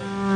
Mm-hmm.